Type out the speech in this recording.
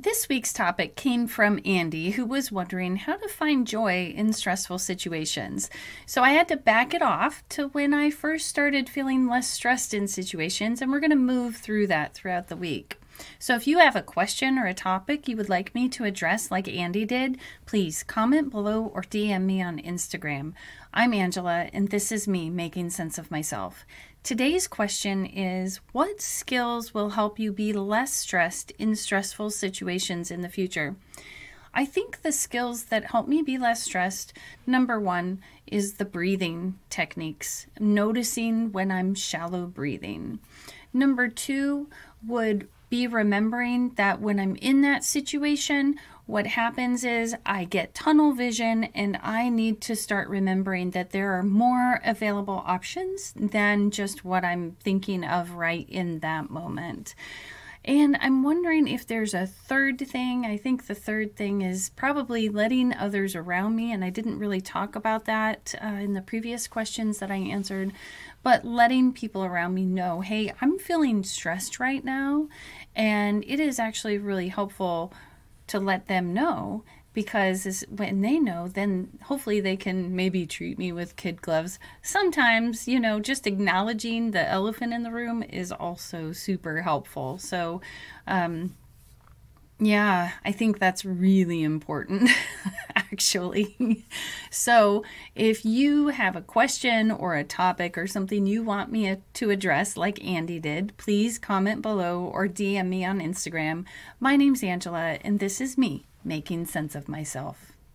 This week's topic came from Andy, who was wondering how to find joy in stressful situations. So I had to back it off to when I first started feeling less stressed in situations, and we're going to move through that throughout the week. So if you have a question or a topic you would like me to address, like Andy did, please comment below or DM me on Instagram. I'm Angela, and this is me making sense of myself. Today's question is What skills will help you be less stressed in stressful situations in the future? I think the skills that help me be less stressed, number one, is the breathing techniques, noticing when I'm shallow breathing. Number two would be remembering that when I'm in that situation, what happens is I get tunnel vision and I need to start remembering that there are more available options than just what I'm thinking of right in that moment. And I'm wondering if there's a third thing. I think the third thing is probably letting others around me, and I didn't really talk about that uh, in the previous questions that I answered, but letting people around me know hey, I'm feeling stressed right now, and it is actually really helpful to let them know because when they know, then hopefully they can maybe treat me with kid gloves. Sometimes, you know, just acknowledging the elephant in the room is also super helpful. So, um, yeah, I think that's really important, actually. so, if you have a question or a topic or something you want me to address, like Andy did, please comment below or DM me on Instagram. My name's Angela, and this is me making sense of myself.